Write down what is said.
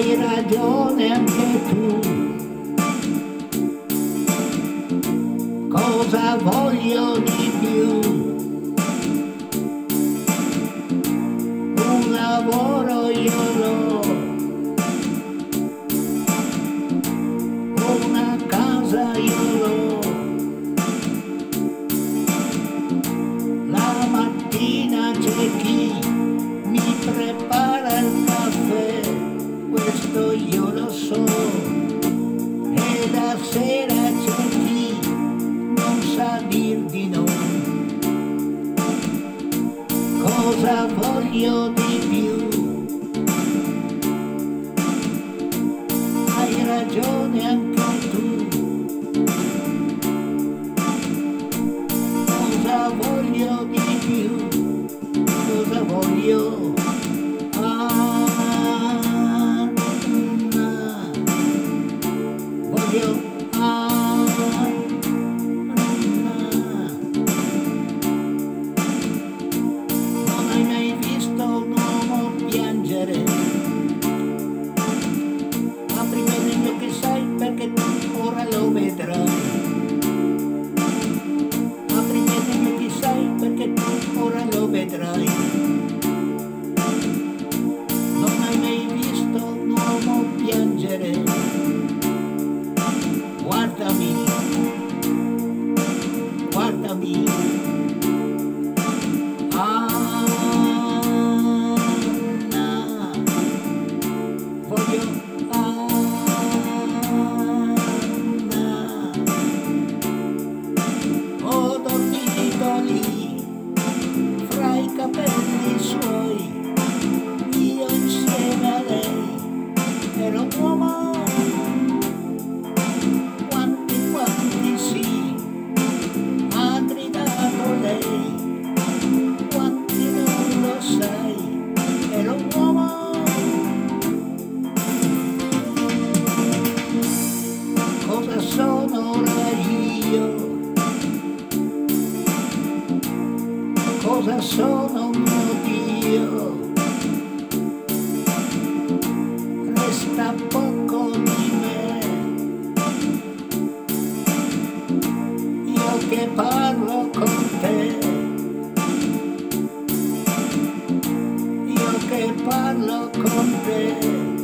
hai ragione anche tu. Cosa voglio di più? io lo so, e da sera c'è chi non sa dir di no. Cosa voglio dire? him. a mí. cosa sono un motivo resta poco di me io che parlo con te io che parlo con te